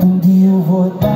cùng điều vội ta